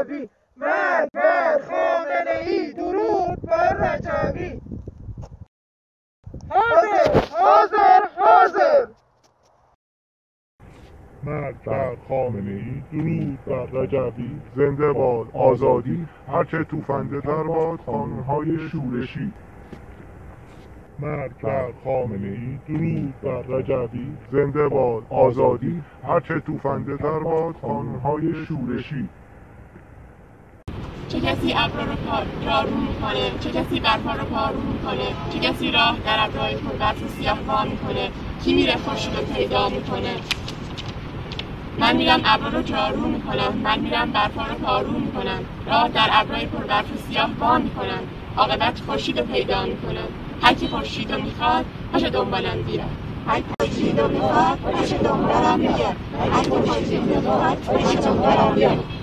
رجوی مرگ بر خامنه ای درود بر رجوی حاضر حاضر حاضر. مرگ بر خامنه ای درود بر رجبی زنده باد آزادی. هرچه توفنده تر باد قانونهای شورشی. مرگ بر خامنه ای درود بر رجبی زنده باد آزادی. هرچه توفنده تر باد قانونهای شورشی. چه کسی ابرا رو جارو می‌کنه چه کسی برفا رو پارو می‌کنه چه کسی راه در ابرهای پر برف سیاه وا می‌کنه کی میره خورشید رو پیدا می‌کنه؟ من میرم ابرا رو جارو می‌کنم من میرم برفا رو پارو می‌کنم راه در ابرهای پر برف سیاه وا می‌کنم عاقبت خورشید رو پیدا می‌کنم. هر کی خورشید رو می‌خواد پاش دنبالم بیاد هر کی خورشید می‌خواد پاش دنبالم بیاد هر کی خورشید می‌خواد پاش دنبالم بیاد